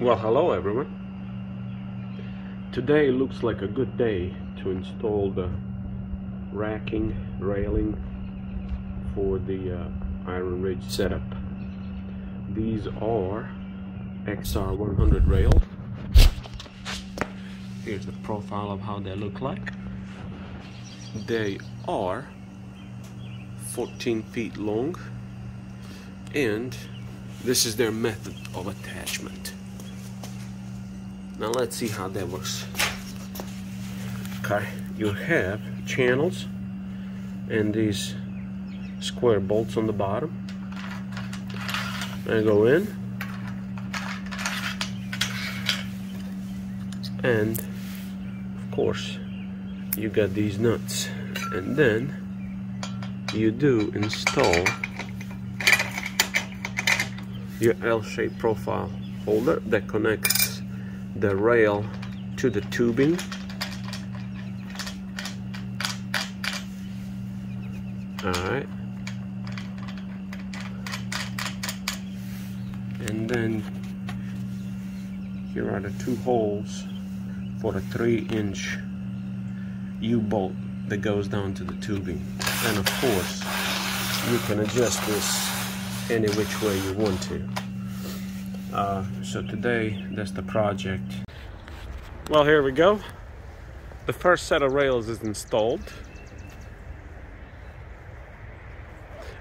Well, hello everyone. Today looks like a good day to install the racking railing for the uh, IronRidge setup. These are XR100 rails. Here's the profile of how they look like. They are 14 feet long and this is their method of attachment. Now let's see how that works. Okay, you have channels and these square bolts on the bottom. I go in and of course you got these nuts and then you do install your L-shaped profile holder that connects the rail to the tubing. Alright. And then here are the two holes for the three inch U-bolt that goes down to the tubing. And of course you can adjust this any which way you want to uh, so today, that's the project. Well, here we go. The first set of rails is installed.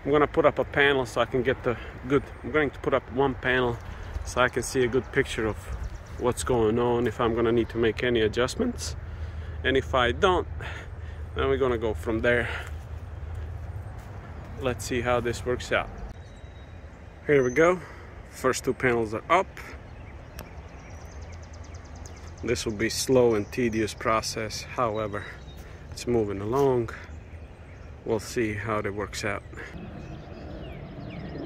I'm gonna put up a panel so I can get the good, I'm going to put up one panel so I can see a good picture of what's going on, if I'm gonna need to make any adjustments. And if I don't, then we're gonna go from there. Let's see how this works out. Here we go. First two panels are up. This will be slow and tedious process. However, it's moving along. We'll see how it works out.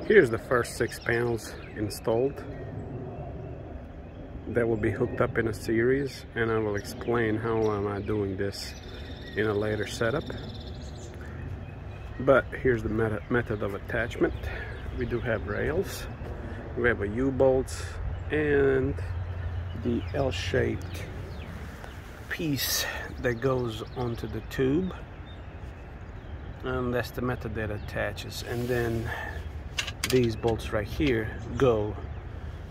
Here's the first six panels installed. That will be hooked up in a series and I will explain how am I doing this in a later setup. But here's the method of attachment. We do have rails we have a U-bolt and the L-shaped piece that goes onto the tube. And that's the method that attaches. And then these bolts right here go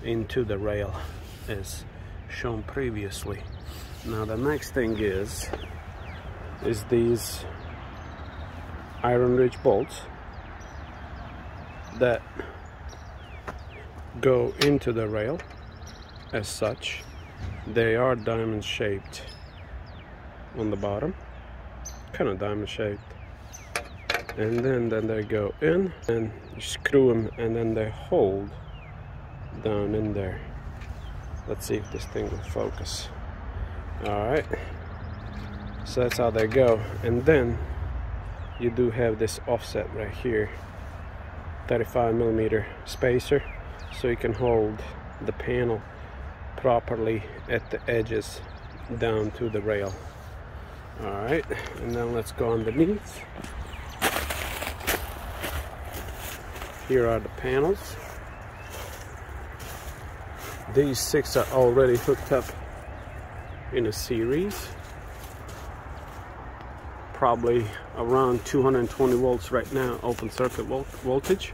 into the rail as shown previously. Now the next thing is is these IronRidge bolts that go into the rail as such. They are diamond shaped on the bottom kind of diamond shaped. And then then they go in and screw them and then they hold down in there. Let's see if this thing will focus. All right. So that's how they go. And then you do have this offset right here. 35 millimeter spacer so you can hold the panel properly at the edges down to the rail. All right and then let's go underneath. Here are the panels. These six are already hooked up in a series. Probably around 220 volts right now open circuit voltage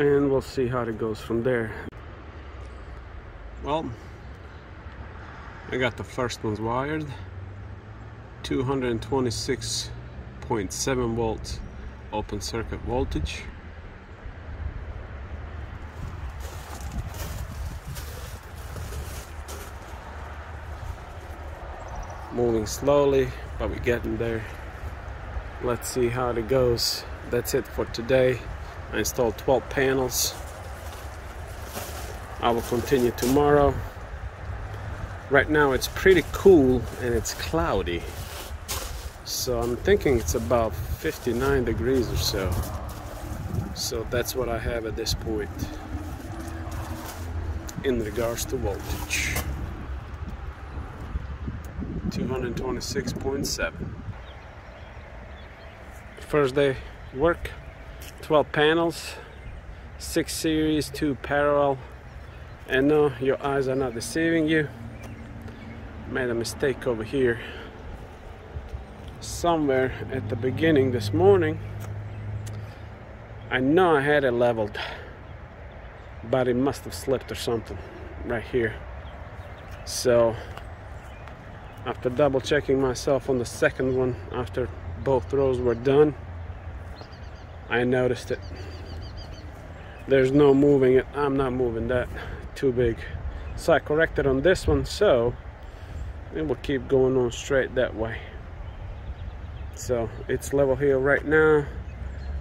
and we'll see how it goes from there. Well I got the first ones wired. 226.7 volts open circuit voltage. Moving slowly but we're getting there. Let's see how it goes. That's it for today I installed 12 panels. I will continue tomorrow. Right now it's pretty cool and it's cloudy. So I'm thinking it's about 59 degrees or so. So that's what I have at this point in regards to voltage. 226.7. First day work 12 panels 6 series 2 parallel. And no your eyes are not deceiving you. Made a mistake over here. Somewhere at the beginning this morning I know I had it leveled but it must have slipped or something right here. So after double checking myself on the second one after both rows were done I noticed it. There's no moving it. I'm not moving that too big. So I corrected on this one so it will keep going on straight that way. So it's level here right now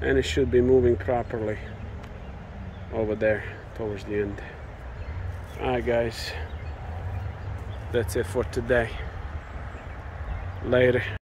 and it should be moving properly over there towards the end. Alright guys. That's it for today. Later